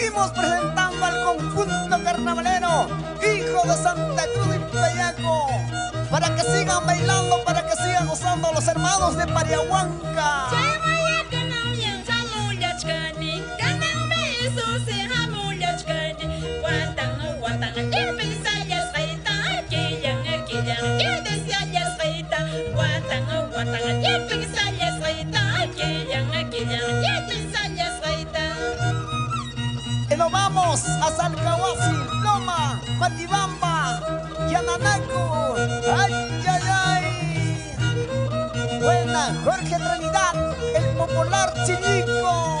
Seguimos presentando al conjunto carnavalero, hijo de Santa Cruz y Payaco, para que sigan bailando, para que sigan gozando los hermanos de Pariahuanca. Nos vamos a Salcahuasi, Loma, Patibamba, Yananaco. ¡Ay, ay, ay! Buena, Jorge Trinidad, el popular chilico.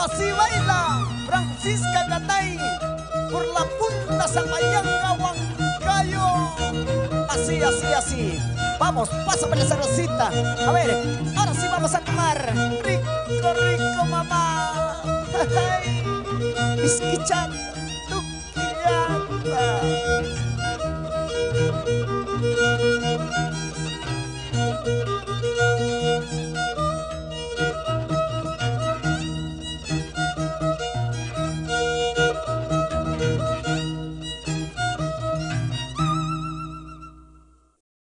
Así baila Francisca Gatay por la punta Zapayanga, Huancayo. Así, así, así. Vamos, pásame la sabrosita. A ver, ahora sí vamos a animar. Rico, rico, mamá. Bisquichan, tuquiata.